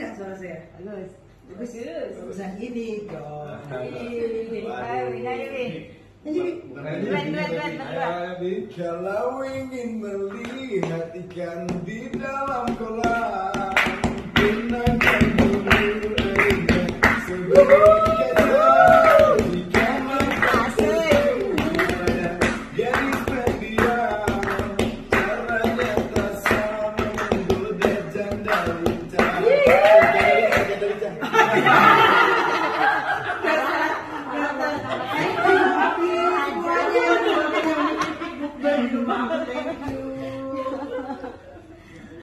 nggak suara saya? Bagus. Bagus. Yang ini dong. Ayo ayo. Jadi. Kalau ingin melihat ikan di dalam kolam 你妈